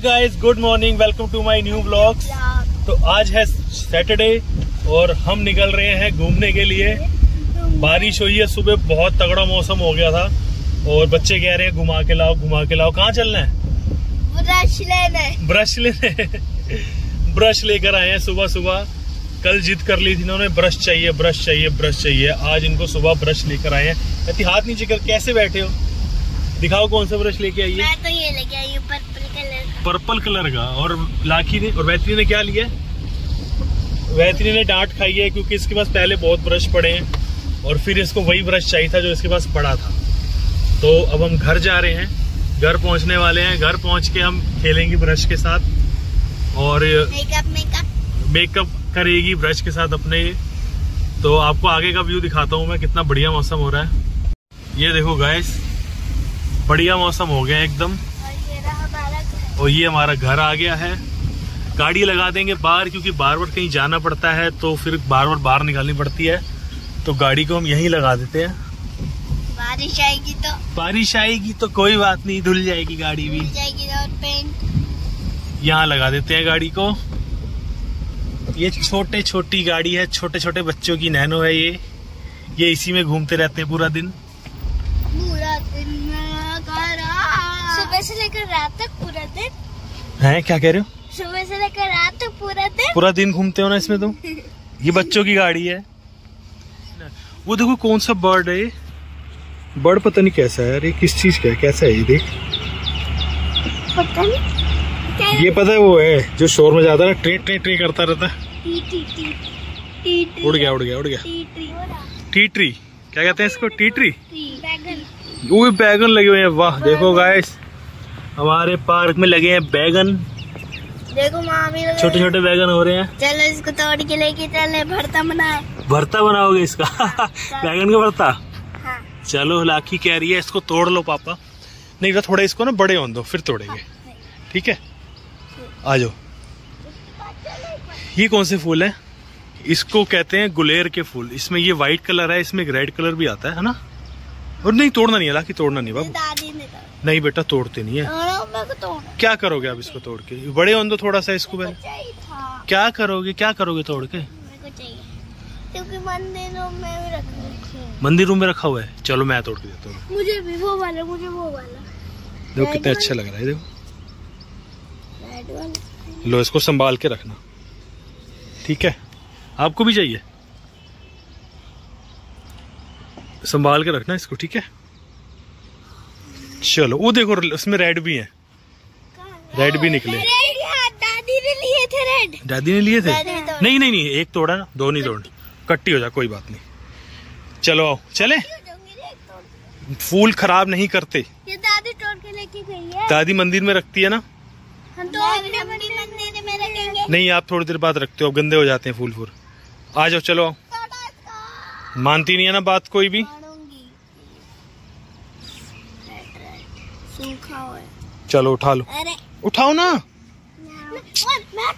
Guys good morning welcome to my new blogs तो आज है सैटरडे और हम निकल रहे हैं घूमने के लिए। बारिश हुई है सुबह बहुत तगड़ा मौसम हो गया था। और बच्चे कह रहे हैं घुमा के लाओ घुमा के लाओ। कहाँ चलना है? ब्रश लेने ब्रश लेने। ब्रश लेकर आए हैं सुबह सुबह। कल जिद कर ली थी इन्होंने ब्रश चाहिए ब्रश चाहिए ब्रश चाहिए। आज इनको सुबह ब्रश लेकर आए हैं। हाथ नीचे कर कैसे बैठे हो? दिखाओ कौन सा ब्रश लेके आई है मैं तो ये लेके आई पर्पल कलर का और लाखी ने और वैतरी ने क्या लिया? वैतरी ने डांट खाई है क्योंकि इसके पास पहले बहुत ब्रश पड़े हैं और फिर इसको वही ब्रश चाहिए था जो इसके पास पड़ा था। तो अब हम घर जा रहे हैं घर पहुँचने वाले हैं। घर पहुँच के हम खेलेंगे ब्रश के साथ और मेकअप मेकअप। मेकअप करेगी ब्रश के साथ अपने। तो आपको आगे का व्यू दिखाता हूँ मैं कितना बढ़िया मौसम हो रहा है। ये देखो गैस बढ़िया मौसम हो गया एकदम और ये रहा हमारा घर और ये हमारा घर आ गया है। गाड़ी लगा देंगे बाहर क्योंकि बार बार कहीं जाना पड़ता है तो फिर बार बार बाहर निकालनी पड़ती है। तो गाड़ी को हम यहीं लगा देते हैं। बारिश आएगी तो। बारिश आएगी तो कोई बात नहीं धुल जाएगी गाड़ी भी। जाएगी और पेंट यहाँ लगा देते हैं गाड़ी को। ये छोटे छोटी गाड़ी है छोटे छोटे बच्चों की नैनो है ये। ये इसी में घूमते रहते हैं पूरा दिन। पूरा दिन सुबह से लेकर रात तक पूरा दिन। है क्या कह रहे हो? सुबह से लेकर रात तक पूरा दिन। पूरा दिन घूमते हो ना इसमें तुम? ये बच्चों की गाड़ी है। वो देखो कौन सा बर्ड है ये। बर्ड पता नहीं कैसा है अरे किस चीज़ का है? कैसा है ये देख। पता नहीं। ये पता है वो है जो शोर में जाता है ना ट्रे ट्रे ट्रे करता रहता है। उड़ गया उड़ गया उड़ गया। टीट्री क्या कहते हैं इसको? टीट्री वो बैगन लगे हुए हैं। वाह देखो गाइस हमारे पार्क में लगे हैं बैगन। देखो मामी छोटे छोटे बैगन हो रहे हैं। चलो इसको तोड़ के लेके चले भरता बनाए भरता बनाओगे इसका? हाँ, बैगन का भरता? हाँ। चलो लाखी कह रही है इसको तोड़ लो पापा। नहीं तो थोड़ा इसको ना बड़े होने दो फिर तोड़ेंगे। ठीक है? आ जाओ। ये कौन से फूल है? इसको कहते हैं गुलेर के फूल। इसमें ये व्हाइट कलर है इसमें एक रेड कलर भी आता है है ना? और नहीं तोड़ना नहीं है लाखी तोड़ना नहीं बाबू। नहीं बेटा तोड़ते नहीं है। क्या करोगे आप इसको तोड़ के? बड़े होने दो थोड़ा सा इसको पहले। क्या करोगे? क्या करोगे तोड़ के? मेरे को चाहिए। क्योंकि मंदिरों में भी रख रखे में रखा हुआ है? चलो मैं तोड़ के देता हूँ। मुझे भी वो वाला मुझे वो वाला। देखो कितना अच्छा लग रहा है देखो। लो इसको संभाल के रखना। ठीक है? आपको भी चाहिए? संभाल के रखना इसको ठीक है? चलो वो देखो उसमें रेड भी है। रेड भी निकले। दादी ने लिए थे रेड दादी ने लिए थे? नहीं नहीं नहीं एक तोड़ा ना दो नहीं तोड़ कट्टी हो जा कोई बात नहीं। चलो आओ चले। फूल खराब नहीं करते। ये दादी तोड़ के लेके गई है। दादी मंदिर में रखती है ना? हम तो अपने मंदिर में रखेंगे। नहीं आप थोड़ी देर बाद रखते हो गंदे हो जाते हैं फूल फूल आ जाओ चलो आओ। मानती नहीं है ना बात कोई भी तोड़ूँगी रेड रेड सूखा हुआ है चलो उठा लो। उठाओ ना।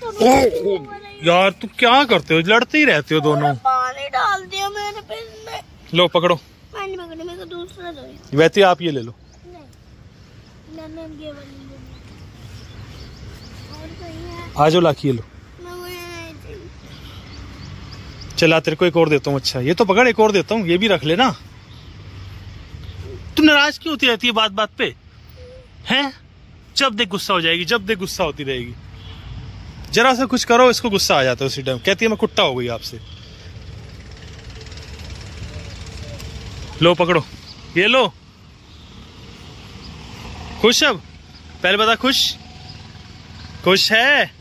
तो ओ, ओ, यार तुम क्या करते हो? लड़ते ही रहते हो दोनों। पानी डाल दिया मैंने फिर मैं लो पकड़ो। मेरे वैसे आप ये ले लो। आ जाओ लाखी ये लो। चला तेरे को एक और देता हूँ अच्छा। ये तो पकड़ एक और देता हूँ ये भी रख लेना। तू नाराज़ क्यों होती रहती है बात बात पे? हैं? जब देख गुस्सा हो जाएगी जब देख गुस्सा होती रहेगी। जरा सा कुछ करो इसको गुस्सा आ जाता है उसी टाइम कहती है मैं कुट्टा हो गई आपसे। लो पकड़ो। ये लो। खुश अब? पहले बता खुश? खुश है?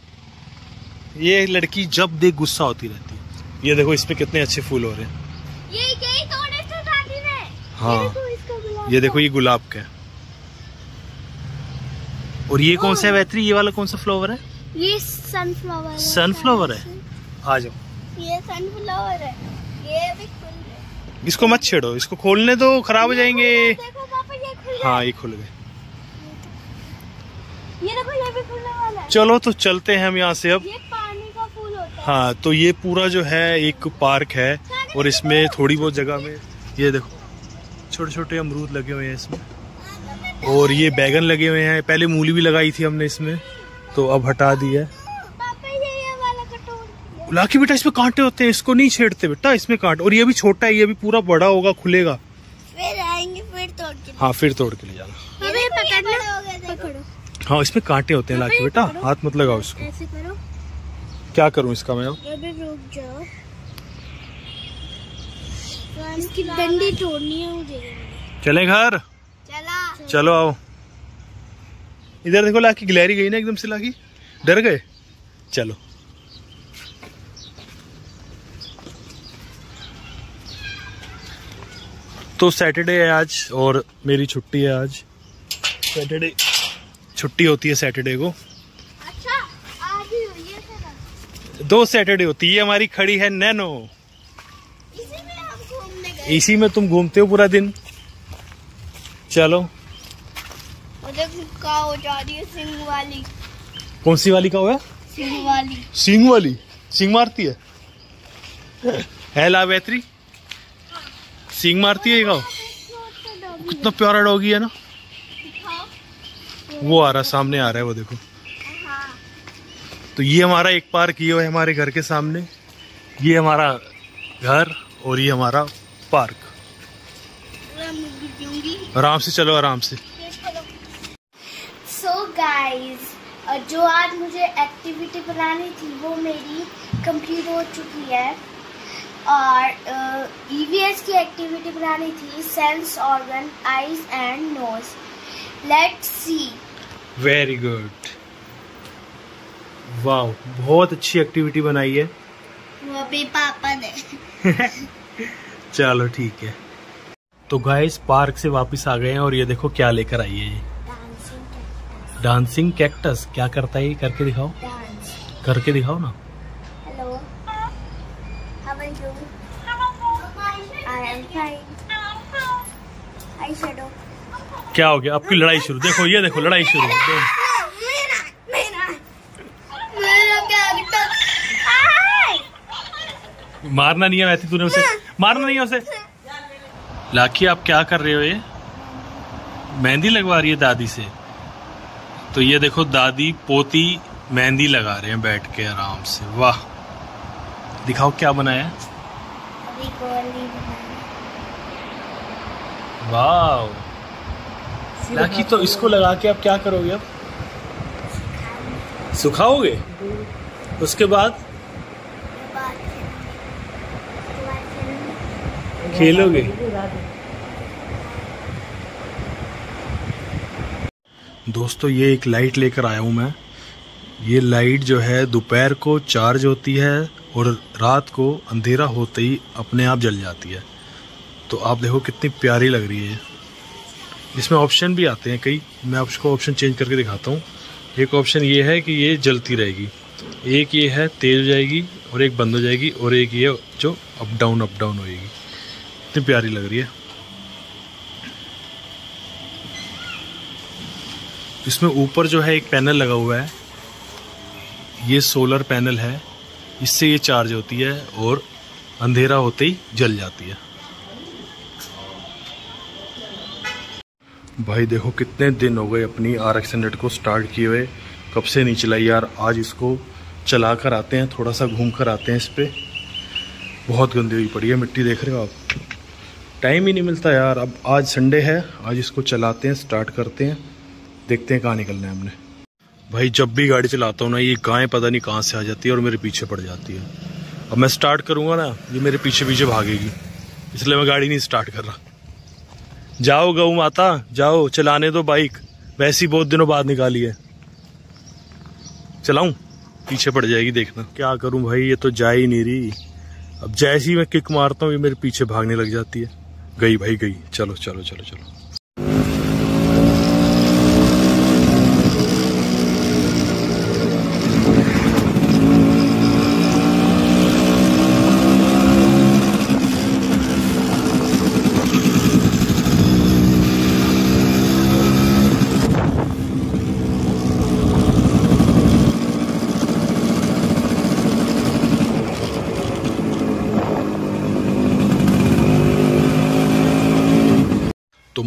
ये लड़की जब देख गुस्सा होती रहती है। ये देखो इस पे कितने अच्छे फूल हो रहे हैं। ये दादी ने? हाँ। ये ये देखो ये गुलाब का है। और ये कौन सा है वैतरी ये वाला कौन सा फ्लावर है? ये सनफ्लावर है। सनफ्लावर है? आ जाओ। ये सनफ्लावर है। ये भी खुल इसको मत छेड़ो इसको खोलने दो खराब हो जाएँगे। देखो पापा ये खुल गए। हाँ ये खुल गए। ये देखो ये भी खुलने वाला है। चलो तो चलते हैं हम यहाँ से अब। ये पानी का फूल होता है। हाँ तो ये पूरा जो है एक पार्क है। और इसमें थोड़ी बहुत जगह में ये देखो छोटे छोटे अमरूद लगे हुए हैं इसमें। और ये बैगन लगे हुए हैं। पहले मूली भी लगाई थी हमने इसमें तो अब हटा दी है। पापा ये ये वाला कटोर। लाकी बेटा इसमें कांटे होते हैं इसको नहीं छेड़ते बेटा इसमें कांटे। और ये भी छोटा है ये भी पूरा बड़ा होगा खुलेगा। फिर आएँगे फिर तोड़ के हाँ फिर तोड़ के ले जाना। ये पकड़ना। पकड़ो। हाँ इसमें कांटे होते हैं लाखी बेटा हाथ मत लगाओ इसको। ऐसे करो। क्या करूँ इसका मैं अब? अभी रुक जाओ। इसकी डंडी तोड़नी है मुझे। चले घर? चला आओ। इधर देखो लाकी गिलहरी गई ना एकदम से लाकी। डर गए? चलो। तो सैटरडे है आज और मेरी छुट्टी है आज। सैटरडे छुट्टी होती है सैटरडे को। अच्छा दो सैटरडे होती है हमारी खड़ी है नैनो। इसी में हम इसी में तुम घूमते हो पूरा दिन। चलो। हो जा रही है सिंह वाली। कौन सी वाली का हुआ सिंह वाली। सिंग मारती है? है लावेत्री सिंग मारती है ये गाँव। कितना प्यारा डॉगी है ना। वो आ रहा सामने आ रहा है वो देखो। तो ये हमारा एक पार्क ये है हमारे घर के सामने। ये हमारा घर और ये हमारा पार्क। आराम से चलो आराम सो गाइस जो आज मुझे एक्टिविटी बनानी थी वो मेरी कंप्लीट हो चुकी है। और ईवीएस की एक्टिविटी बनानी थी sense organ eyes and nose let's see very good वाह बहुत अच्छी एक्टिविटी बनाई है। वो भी पापा ने। चलो ठीक है। तो गाइस पार्क से वापस आ गए हैं और ये देखो क्या लेकर आई है ये। डांसिंग कैक्टस क्या करता है ये? करके दिखाओ। करके दिखाओ ना। Hello. How are you? I am fine. I shadow. क्या हो गया? आपकी लड़ाई शुरू। देखो ये देखो लड़ाई शुरू। मारना नहीं है वैसे तूने उसे। मारना नहीं है उसे। लाखी आप क्या कर रहे हो ये? मेहंदी लगवा रही है दादी से। तो ये देखो दादी पोती मेहंदी लगा रहे हैं बैठ के आराम से। वाह। दिखाओ क्या बनाया? वाह लाखी तो इसको लगा के आप क्या करोगे अब? सुखाओगे? उसके बाद? खेलोगे। दोस्तों, ये एक लाइट लेकर आया हूँ मैं। ये लाइट जो है, दोपहर को चार्ज होती है और रात को अंधेरा होते ही अपने आप जल जाती है। तो आप देखो कितनी प्यारी लग रही है। इसमें ऑप्शन भी आते हैं कई। मैं आपको ऑप्शन चेंज करके दिखाता हूँ। एक ऑप्शन ये है कि ये जलती रहेगी। एक ये है, तेज हो जाएगी और एक बंद हो जाएगी और एक ये जो अप डाउन अप डाउन होएगी। इतनी प्यारी लग रही है। इसमें ऊपर जो है एक पैनल लगा हुआ है। ये सोलर पैनल है। इससे ये चार्ज होती है और अंधेरा होते ही जल जाती है। भाई देखो कितने दिन हो गए अपनी आर एक्स हंड्रेड को स्टार्ट किए हुए। कब से नहीं चलाई यार? आज इसको चला कर आते हैं थोड़ा सा घूम कर आते हैं इस पर बहुत गंदी हुई पड़ी है मिट्टी, देख रहे हो आप? टाइम ही नहीं मिलता यार। अब आज संडे है, आज इसको चलाते हैं स्टार्ट करते हैं। देखते हैं कहाँ निकलना है हमने। भाई, जब भी गाड़ी चलाता हूँ ना, ये गाय पता नहीं कहाँ से आ जाती है और मेरे पीछे पड़ जाती है। अब मैं स्टार्ट करूँगा ना, ये मेरे पीछे पीछे भागेगी। इसलिए मैं गाड़ी नहीं स्टार्ट कर रहा। जाओ गऊ माता, जाओ, चलाने दो बाइक वैसी बहुत दिनों बाद निकाली है। चलाऊं? पीछे पड़ जाएगी, देखना। क्या करूँ भाई, ये तो जा ही नहीं रही। अब जैसी मैं किक मारता हूँ, ये मेरे पीछे भागने लग जाती है। गई भाई, गई। चलो चलो चलो चलो।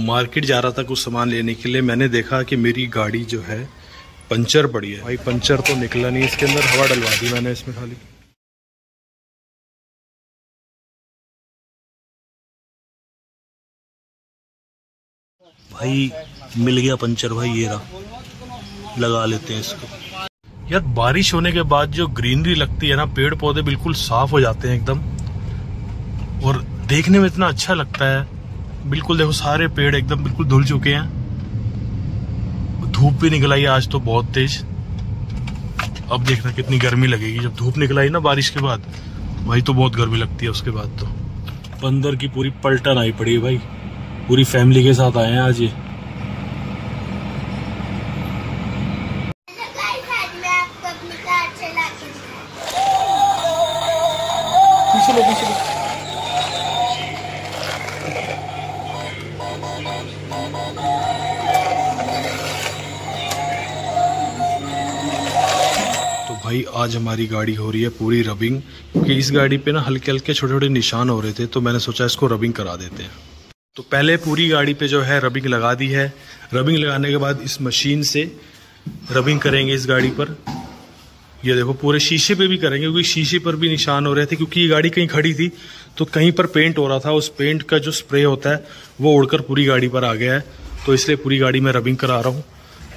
मार्केट जा रहा था कुछ सामान लेने के लिए मैंने देखा कि मेरी गाड़ी जो है पंचर पड़ी है। भाई पंचर तो निकला नहीं इसके अंदर हवा डलवा दी मैंने इसमें खाली। भाई मिल गया पंचर भाई ये रहा। लगा लेते हैं इसको। यार बारिश होने के बाद जो ग्रीनरी लगती है ना पेड़ पौधे बिल्कुल साफ़ हो जाते हैं एकदम। और देखने में इतना अच्छा लगता है। बिल्कुल देखो, सारे पेड़ एकदम बिल्कुल धुल चुके हैं। धूप भी निकल आई आज तो बहुत तेज। अब देखना कितनी गर्मी लगेगी। जब धूप निकल आई ना बारिश के बाद भाई तो बहुत गर्मी लगती है उसके बाद तो। बंदर की पूरी पलटन आई पड़ी है भाई। पूरी फैमिली के साथ आए हैं आज ये। पीछे लो पीछे लो भाई, आज हमारी गाड़ी हो रही है पूरी रबिंग क्योंकि इस गाड़ी पे ना हल्के हल्के छोटे छोटे निशान हो रहे थे तो मैंने सोचा इसको रबिंग करा देते हैं। तो पहले पूरी गाड़ी पे जो है रबिंग लगा दी है। रबिंग लगाने के बाद इस मशीन से रबिंग करेंगे इस गाड़ी पर। ये देखो, पूरे शीशे पे भी करेंगे, क्योंकि शीशे पर भी निशान हो रहे थे, क्योंकि ये गाड़ी कहीं खड़ी थी तो कहीं पर पेंट हो रहा था, उस पेंट का जो स्प्रे होता है, वो उड़कर पूरी गाड़ी पर आ गया है। तो इसलिए पूरी गाड़ी में रबिंग करा रहा हूँ।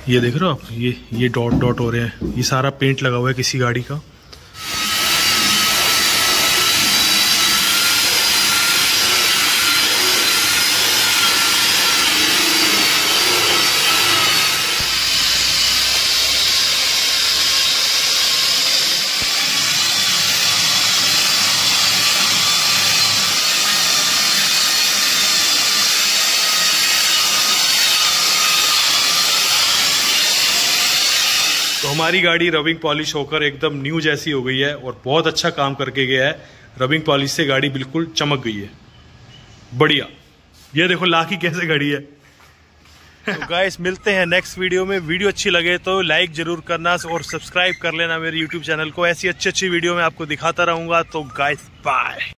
ये देख रहे हो आप? ये ये डॉट डॉट हो रहे हैं। ये सारा पेंट लगा हुआ है किसी गाड़ी का। तो हमारी गाड़ी रबिंग पॉलिश होकर एकदम न्यू जैसी हो गई है और बहुत अच्छा काम करके गया है। रबिंग पॉलिश से गाड़ी बिल्कुल चमक गई है। बढ़िया। ये देखो, लाखी कैसे खड़ी है। तो गाइस मिलते हैं नेक्स्ट वीडियो में। वीडियो अच्छी लगे तो लाइक ज़रूर करना और सब्सक्राइब कर लेना मेरे यूट्यूब चैनल को। ऐसी अच्छी अच्छी वीडियो में आपको दिखाता रहूँगा। तो गाइस बाय